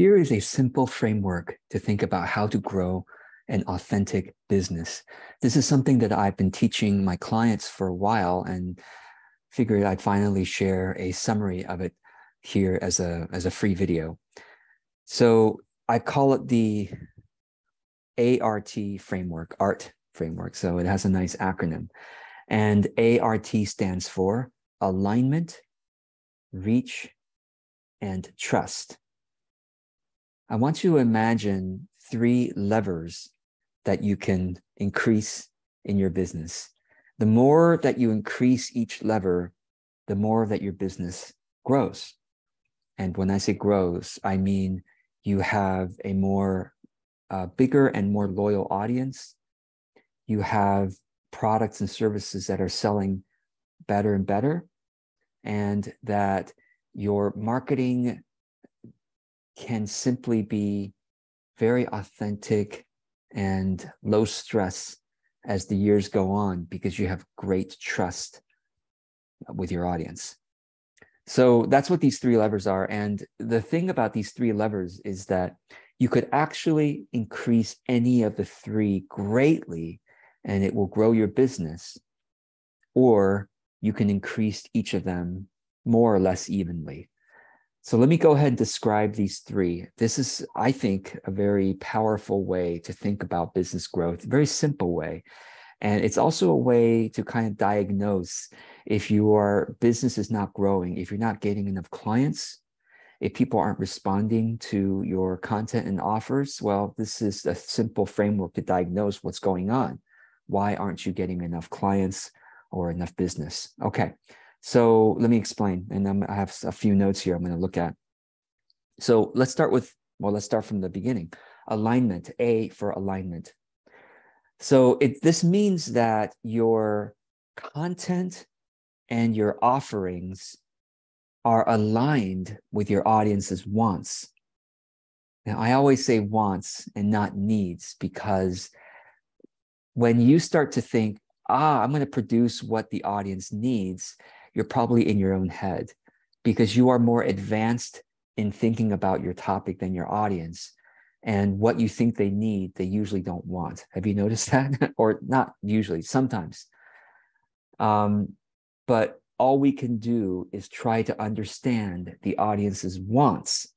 Here is a simple framework to think about how to grow an authentic business. This is something that I've been teaching my clients for a while and figured I'd finally share a summary of it here as a, as a free video. So I call it the ART framework, ART framework. So it has a nice acronym. And ART stands for alignment, reach, and trust. I want you to imagine three levers that you can increase in your business. The more that you increase each lever, the more that your business grows. And when I say grows, I mean you have a more uh, bigger and more loyal audience. You have products and services that are selling better and better, and that your marketing can simply be very authentic and low stress as the years go on because you have great trust with your audience. So that's what these three levers are. And the thing about these three levers is that you could actually increase any of the three greatly and it will grow your business, or you can increase each of them more or less evenly. So let me go ahead and describe these three. This is, I think, a very powerful way to think about business growth, very simple way. And it's also a way to kind of diagnose if your business is not growing, if you're not getting enough clients, if people aren't responding to your content and offers. Well, this is a simple framework to diagnose what's going on. Why aren't you getting enough clients or enough business? Okay. So let me explain, and I'm, I have a few notes here I'm going to look at. So let's start with, well, let's start from the beginning. Alignment, A for alignment. So it, this means that your content and your offerings are aligned with your audience's wants. Now, I always say wants and not needs because when you start to think, ah, I'm going to produce what the audience needs, you're probably in your own head because you are more advanced in thinking about your topic than your audience. And what you think they need, they usually don't want. Have you noticed that? or not usually, sometimes. Um, but all we can do is try to understand the audience's wants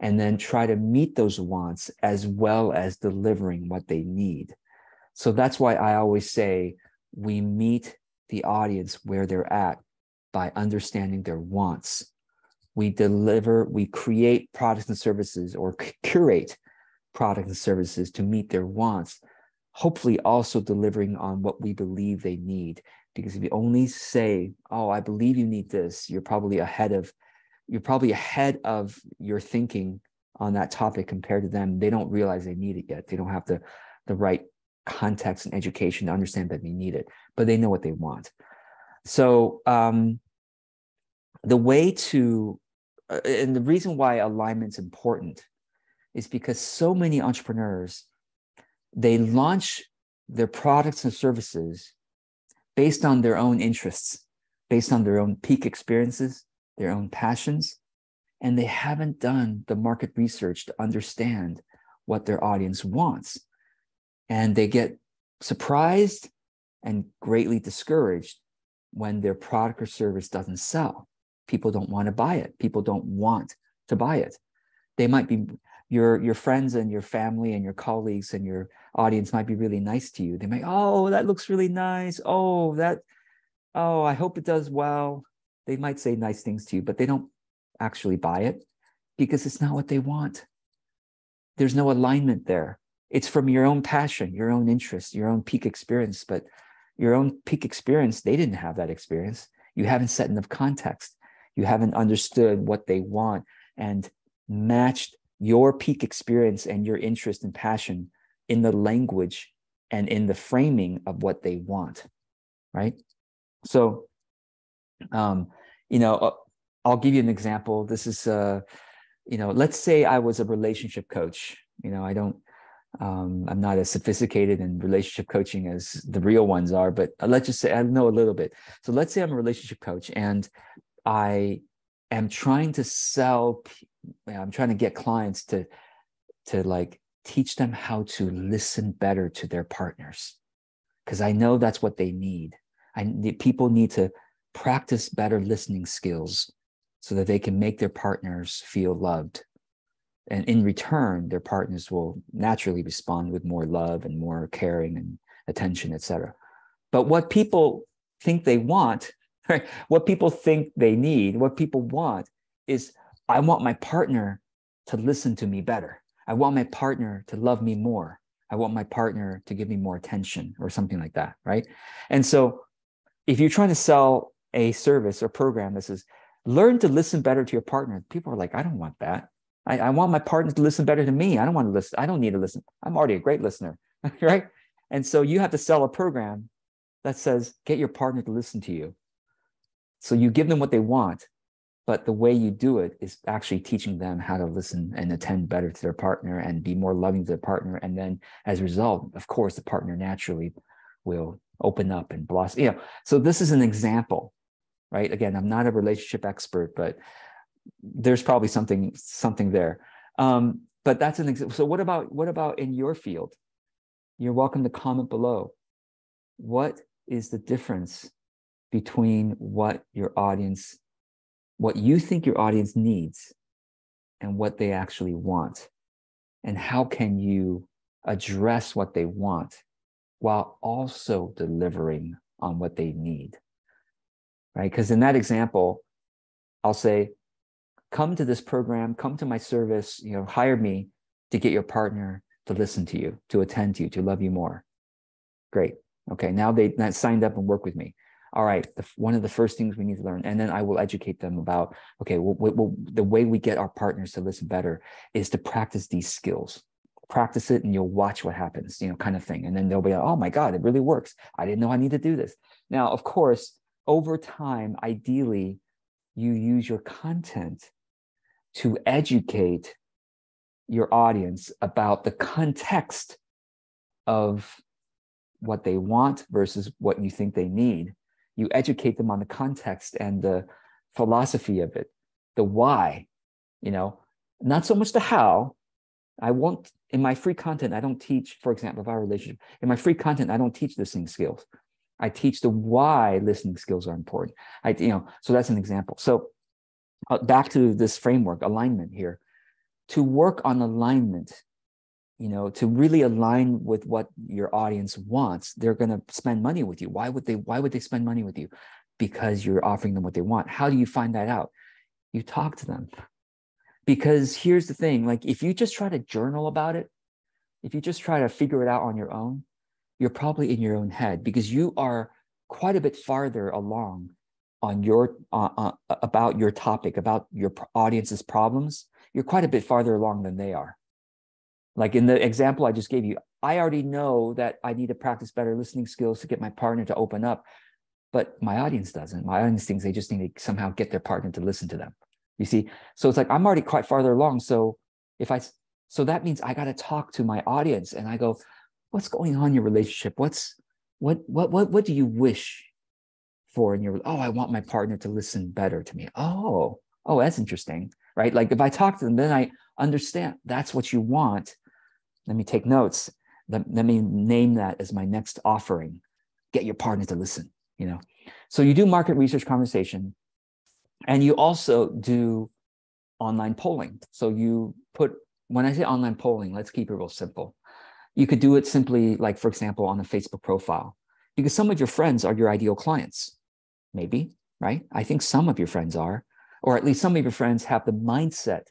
and then try to meet those wants as well as delivering what they need. So that's why I always say we meet the audience where they're at by understanding their wants. We deliver, we create products and services or curate products and services to meet their wants, hopefully also delivering on what we believe they need. Because if you only say, oh, I believe you need this, you're probably ahead of you're probably ahead of your thinking on that topic compared to them. They don't realize they need it yet. They don't have the, the right context and education to understand that they need it, but they know what they want. So um, the way to uh, and the reason why alignment's important is because so many entrepreneurs they launch their products and services based on their own interests based on their own peak experiences their own passions and they haven't done the market research to understand what their audience wants. And they get surprised and greatly discouraged when their product or service doesn't sell people don't want to buy it. People don't want to buy it. They might be your your friends and your family and your colleagues and your audience might be really nice to you. They might oh that looks really nice. Oh that oh i hope it does well. They might say nice things to you but they don't actually buy it because it's not what they want. There's no alignment there. It's from your own passion your own interest your own peak experience but your own peak experience they didn't have that experience. You haven't set enough context you haven't understood what they want and matched your peak experience and your interest and passion in the language and in the framing of what they want right? So um you know uh, i'll give you an example. This is uh you know let's say i was a relationship coach. You know i don't um, I'm not as sophisticated in relationship coaching as the real ones are, but let's just say I know a little bit. So let's say I'm a relationship coach and I am trying to sell i'm trying to get clients to to like teach them how to listen better to their partners. Because i know that's what they need. I need people need to practice better listening skills so that they can make their partners feel loved. And in return their partners will naturally respond with more love and more caring and attention etc but what people think they want what people think they need what people want is i want my partner to listen to me better. I want my partner to love me more. I want my partner to give me more attention or something like that right? And so if you're trying to sell a service or program that says learn to listen better to your partner people are like i don't want that. I, I want my partner to listen better to me. I don't want to listen i don't need to listen. I'm already a great listener right? And so you have to sell a program that says get your partner to listen to you so you give them what they want but the way you do it is actually teaching them how to listen and attend better to their partner and be more loving to their partner. And then as a result of course the partner naturally will open up and blossom. You know so this is an example right? Again i'm not a relationship expert but there's probably something something there. Um, but that's an example. So what about what about in your field? You're welcome to comment below. What is the difference between what your audience what you think your audience needs and what they actually want. And how can you address what they want while also delivering on what they need right? Because in that example i'll say come to this program come to my service you know hire me to get your partner to listen to you to attend to you to love you more. Great. Okay now they signed up and work with me all right the, one of the first things we need to learn and then i will educate them about okay the way we get our partners to listen better is to practice these skills. Practice it and you'll watch what happens you know kind of thing. And then they'll be like oh my god it really works. I didn't know i need to do this. Now of course over time ideally you use your content to educate your audience about the context of what they want versus what you think they need you educate them on the context and the philosophy of it, the why, you know, not so much the how. I won't in my free content, I don't teach, for example, of our relationship. In my free content, I don't teach listening skills. I teach the why listening skills are important. I, you know, so that's an example. So uh, back to this framework, alignment here. To work on alignment, you know to really align with what your audience wants they're going to spend money with you. Why would they why would they spend money with you? Because you're offering them what they want. How do you find that out? You talk to them. Because here's the thing like if you just try to journal about it if you just try to figure it out on your own you're probably in your own head because you are quite a bit farther along on your uh, uh, about your topic about your audience's problems. You're quite a bit farther along than they are like in the example I just gave you, I already know that I need to practice better listening skills to get my partner to open up, but my audience doesn't. My audience thinks they just need to somehow get their partner to listen to them. You see, so it's like I'm already quite farther along. So if I, so that means I got to talk to my audience, and I go, "What's going on in your relationship? What's what what what what do you wish for in your? Oh, I want my partner to listen better to me. Oh, oh, that's interesting, right? Like if I talk to them, then I understand that's what you want let me take notes. Let, let me name that as my next offering. Get your partner to listen, you know. So you do market research conversation and you also do online polling. So you put when I say online polling, let's keep it real simple. You could do it simply like, for example, on a Facebook profile, because some of your friends are your ideal clients. Maybe, right? I think some of your friends are, or at least some of your friends have the mindset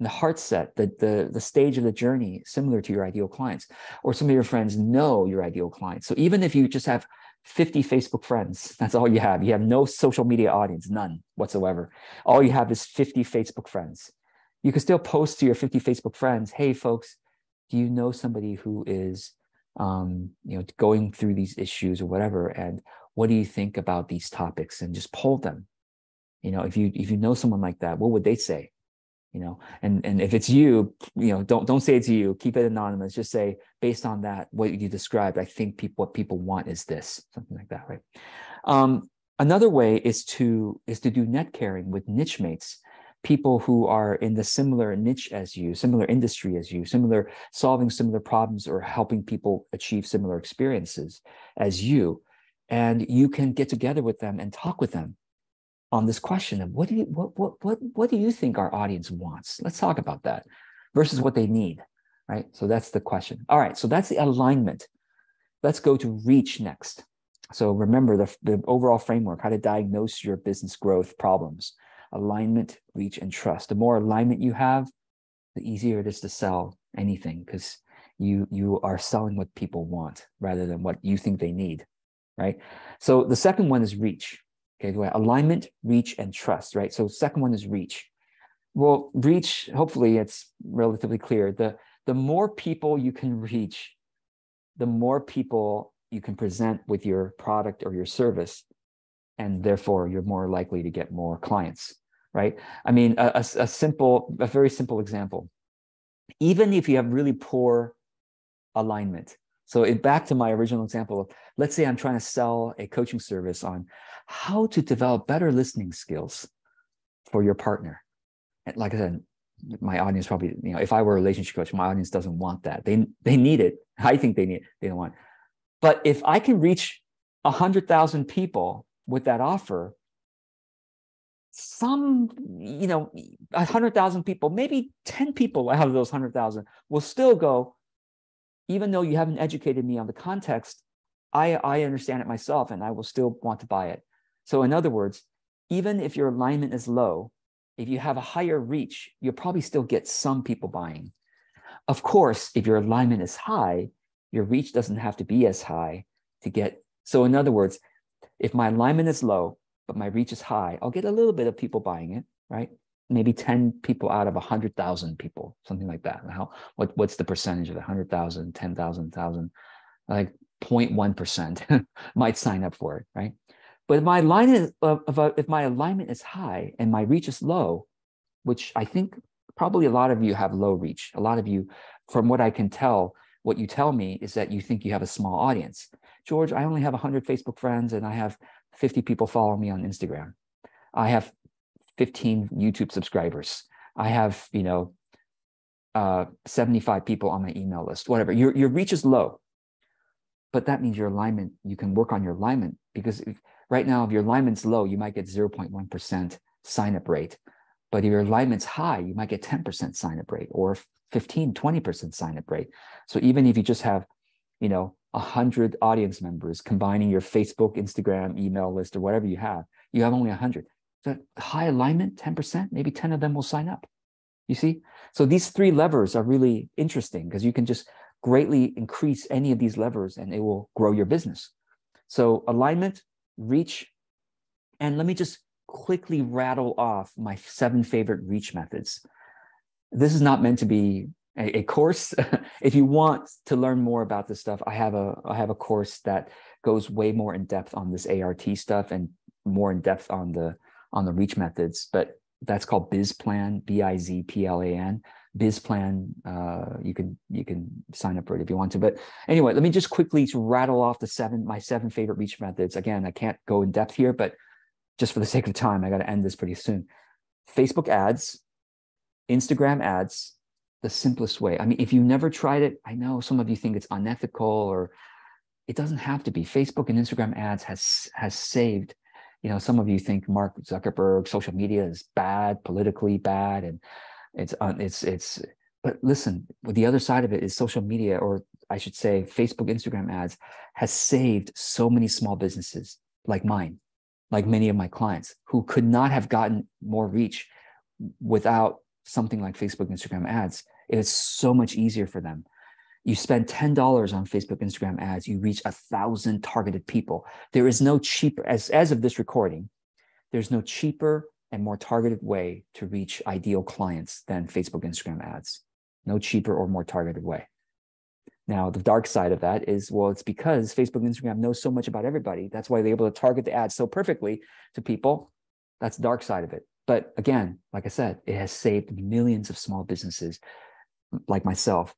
the heart set, the, the, the stage of the journey similar to your ideal clients. Or some of your friends know your ideal clients. So even if you just have 50 Facebook friends, that's all you have. You have no social media audience, none whatsoever. All you have is 50 Facebook friends. You can still post to your 50 Facebook friends, hey folks, do you know somebody who is um, you know, going through these issues or whatever? And what do you think about these topics? And just poll them. You know, if you if you know someone like that, what would they say? You know? And and if it's you you know don't don't say it's you keep it anonymous. Just say based on that what you described i think people what people want is this something like that right? Um, another way is to is to do net caring with niche mates people who are in the similar niche as you, similar industry as you, similar solving similar problems or helping people achieve similar experiences as you. And you can get together with them and talk with them on this question of what do you what what what what do you think our audience wants? Let's talk about that versus what they need, right? So that's the question. All right, so that's the alignment. Let's go to reach next. So remember the, the overall framework, how to diagnose your business growth problems alignment, reach, and trust. The more alignment you have, the easier it is to sell anything because you you are selling what people want rather than what you think they need, right? So the second one is reach. Okay, alignment, reach, and trust, right? So second one is reach. Well, reach, hopefully it's relatively clear. The the more people you can reach, the more people you can present with your product or your service, and therefore you're more likely to get more clients right i mean a, a, a, simple a very simple example even if you have really poor alignment so it, back to my original example of, let's say i'm trying to sell a coaching service on how to develop better listening skills for your partner and like i said my audience probably you know if i were a relationship coach my audience doesn't want that they they need it i think they need it. they don't want it. but if i can reach 100000 people with that offer, some, you know, a hundred thousand people, maybe 10 people out of those hundred thousand will still go, even though you haven't educated me on the context, I, I understand it myself and I will still want to buy it. So in other words, even if your alignment is low, if you have a higher reach, you'll probably still get some people buying. Of course, if your alignment is high, your reach doesn't have to be as high to get. So in other words, if my alignment is low, but my reach is high, I'll get a little bit of people buying it, right? Maybe 10 people out of 100,000 people, something like that. How, what, what's the percentage of 100,000, 10,000, 1,000? Like 0.1% might sign up for it, right? But if my line is, if my alignment is high and my reach is low, which I think probably a lot of you have low reach. A lot of you, from what I can tell, what you tell me is that you think you have a small audience. George, I only have 100 Facebook friends and I have 50 people follow me on Instagram. I have 15 YouTube subscribers. I have, you know, uh, 75 people on my email list, whatever. Your, your reach is low, but that means your alignment, you can work on your alignment because if, right now, if your alignment's low, you might get 0.1% sign up rate. But if your alignment's high, you might get 10% sign up rate or 15, 20% sign up rate. So even if you just have, you know, 100 audience members combining your Facebook, Instagram, email list, or whatever you have, you have only 100. So high alignment, 10%, maybe 10 of them will sign up. You see? So these three levers are really interesting because you can just greatly increase any of these levers and it will grow your business. So alignment, reach, and let me just quickly rattle off my seven favorite reach methods. This is not meant to be a, a course. if you want to learn more about this stuff, I have a I have a course that goes way more in depth on this ART stuff and more in depth on the on the reach methods. But that's called BizPlan, B I Z P L A N. BizPlan. Uh, you can you can sign up for it if you want to. But anyway, let me just quickly rattle off the seven my seven favorite reach methods. Again, I can't go in depth here, but just for the sake of time, I got to end this pretty soon. Facebook ads, Instagram ads, the simplest way. I mean, if you never tried it, I know some of you think it's unethical or it doesn't have to be. Facebook and Instagram ads has has saved. You know, some of you think Mark Zuckerberg social media is bad, politically bad, and it's it's it's. But listen, the other side of it is social media, or I should say, Facebook, Instagram ads, has saved so many small businesses like mine, like many of my clients who could not have gotten more reach without something like Facebook, Instagram ads it's so much easier for them. You spend $10 on Facebook, Instagram ads, you reach a thousand targeted people. There is no cheaper, as, as of this recording, there's no cheaper and more targeted way to reach ideal clients than Facebook, Instagram ads. No cheaper or more targeted way. Now, the dark side of that is, well, it's because Facebook and Instagram know so much about everybody. That's why they're able to target the ads so perfectly to people. That's the dark side of it. But again, like I said, it has saved millions of small businesses like myself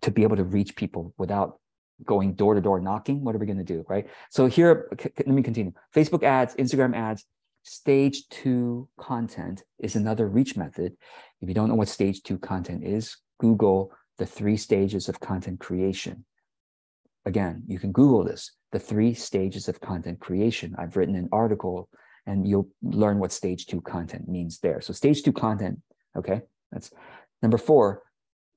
to be able to reach people without going door to door knocking what are we going to do right so here let me continue facebook ads instagram ads Stage two content is another reach method. If you don't know what stage two content is, Google the three stages of content creation. Again, you can Google this, the three stages of content creation. I've written an article and you'll learn what stage two content means there. So stage two content, okay, that's number four,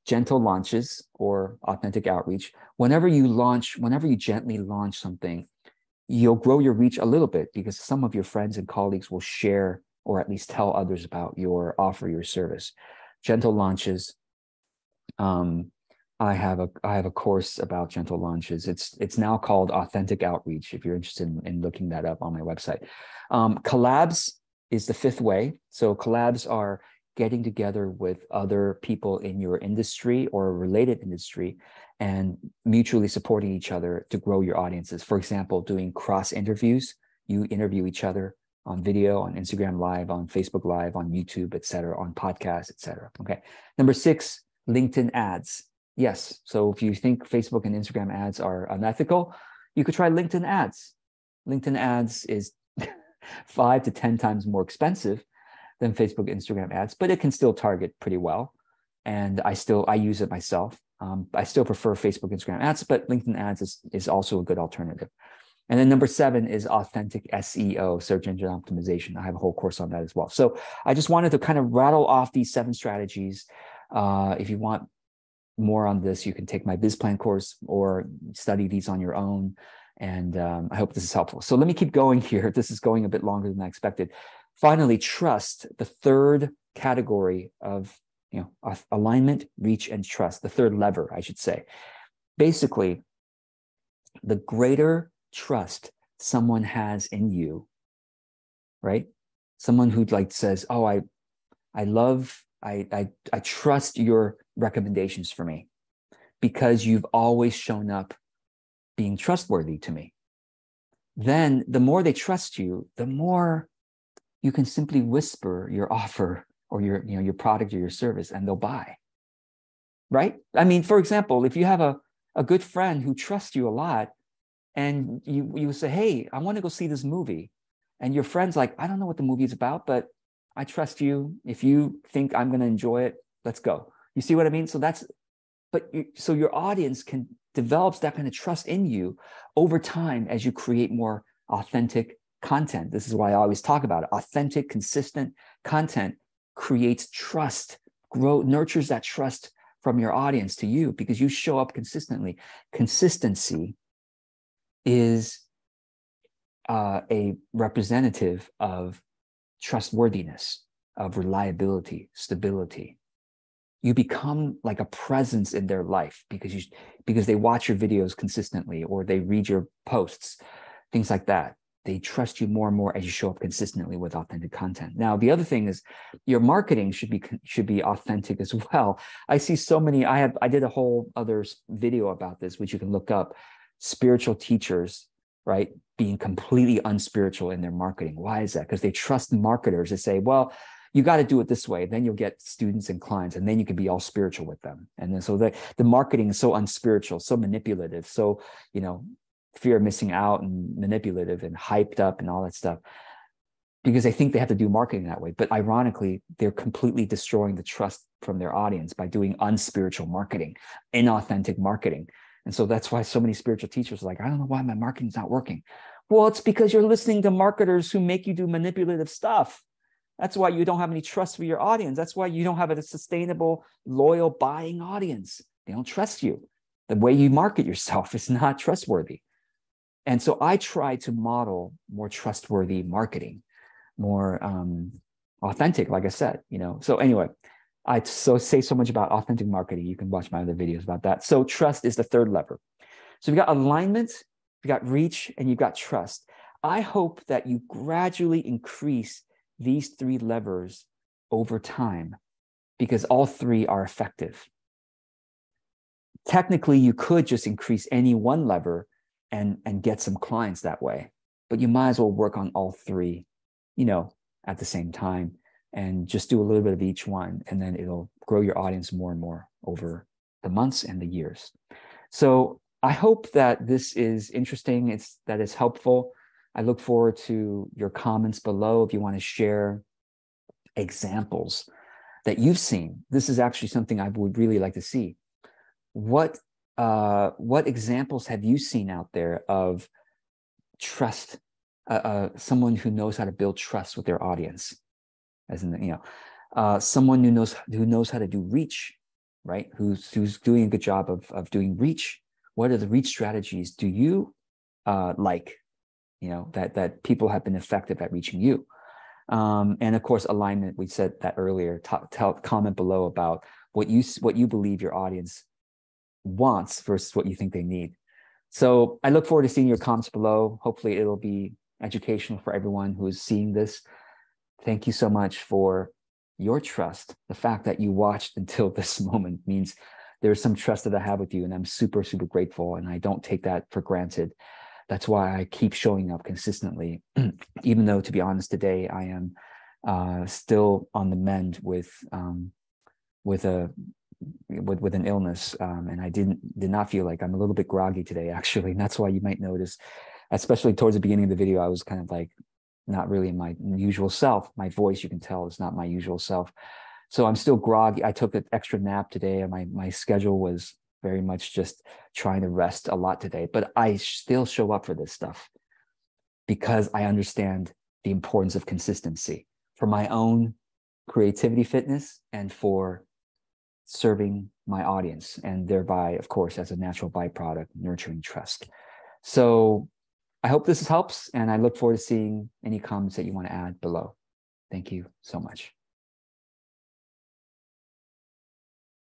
gentle launches or authentic outreach. Whenever you launch, whenever you gently launch something, you'll grow your reach a little bit because some of your friends and colleagues will share or at least tell others about your offer, your service. Gentle launches. Um, I have a I have a course about gentle launches. It's it's now called Authentic Outreach. If you're interested in, in looking that up on my website, um, collabs is the fifth way. So collabs are getting together with other people in your industry or a related industry and mutually supporting each other to grow your audiences. For example, doing cross interviews, you interview each other on video, on Instagram Live, on Facebook Live, on YouTube, etc., on podcasts, etc. Okay. Number six, LinkedIn ads. Yes. So if you think Facebook and Instagram ads are unethical, you could try LinkedIn ads. LinkedIn ads is five to 10 times more expensive than Facebook, Instagram ads, but it can still target pretty well. And I still I use it myself. Um, I still prefer Facebook, Instagram ads, but LinkedIn ads is, is also a good alternative. And then number seven is authentic SEO, search engine optimization. I have a whole course on that as well. So I just wanted to kind of rattle off these seven strategies. Uh, if you want more on this, you can take my BizPlan course or study these on your own. And um, I hope this is helpful. So let me keep going here. This is going a bit longer than I expected. Finally, trust, the third category of you know alignment, reach, and trust, the third lever, I should say. Basically, the greater trust someone has in you, right? Someone who like says, "Oh, I, I love, I, I, I trust your recommendations for me because you've always shown up being trustworthy to me." Then the more they trust you, the more you can simply whisper your offer or your you know your product or your service and they'll buy. Right? I mean for example if you have a, a good friend who trusts you a lot and you you say hey i want to go see this movie. And your friend's like i don't know what the movie is about but i trust you. If you think i'm going to enjoy it let's go. You see what i mean? So that's but you, so your audience can develops that kind of trust in you over time as you create more authentic content. This is why I always talk about it. Authentic, consistent content creates trust, grow, nurtures that trust from your audience to you because you show up consistently. Consistency is uh, a representative of trustworthiness, of reliability, stability. You become like a presence in their life because you because they watch your videos consistently or they read your posts, things like that they trust you more and more as you show up consistently with authentic content. Now, the other thing is your marketing should be should be authentic as well. I see so many. I have I did a whole other video about this, which you can look up. Spiritual teachers, right, being completely unspiritual in their marketing. Why is that? Because they trust marketers to say, well. You got to do it this way. Then you'll get students and clients, and then you can be all spiritual with them. And then so the, the marketing is so unspiritual, so manipulative, so you know fear of missing out and manipulative and hyped up and all that stuff because they think they have to do marketing that way. But ironically, they're completely destroying the trust from their audience by doing unspiritual marketing, inauthentic marketing. And so that's why so many spiritual teachers are like, I don't know why my marketing's not working. Well, it's because you're listening to marketers who make you do manipulative stuff. That's why you don't have any trust for your audience. That's why you don't have a sustainable, loyal buying audience. They don't trust you. The way you market yourself is not trustworthy. And so I try to model more trustworthy marketing, more um, authentic, like I said, you know. So anyway, I so say so much about authentic marketing. You can watch my other videos about that. So trust is the third lever. So you've got alignment, you've got reach, and you've got trust. I hope that you gradually increase these three levers over time because all three are effective. Technically, you could just increase any one lever and and get some clients that way but you might as well work on all three you know at the same time and just do a little bit of each one and then it'll grow your audience more and more over the months and the years so i hope that this is interesting it's that is helpful I look forward to your comments below if you want to share examples that you've seen. This is actually something I would really like to see. What uh, what examples have you seen out there of trust? Uh, uh, someone who knows how to build trust with their audience, as in you know, uh, someone who knows who knows how to do reach, right? Who's who's doing a good job of of doing reach. What are the reach strategies do you uh, like? You know that that people have been effective at reaching you. Um, and of course, alignment. We said that earlier. tell, comment below about what you what you believe your audience wants versus what you think they need. So I look forward to seeing your comments below. Hopefully, it'll be educational for everyone who is seeing this. Thank you so much for your trust. The fact that you watched until this moment means there's some trust that I have with you, and I'm super, super grateful. And I don't take that for granted that's why I keep showing up consistently, even though, to be honest, today I am uh, still on the mend with um, with a with with an illness, um, and I didn't did not feel like I'm a little bit groggy today, actually, and that's why you might notice, especially towards the beginning of the video, I was kind of like not really my usual self. My voice, you can tell, is not my usual self. So I'm still groggy. I took an extra nap today, and my my schedule was very much just trying to rest a lot today, but I still show up for this stuff because I understand the importance of consistency for my own creativity fitness and for serving my audience and thereby of course as a natural byproduct nurturing trust. So i hope this helps and i look forward to seeing any comments that you want to add below. Thank you so much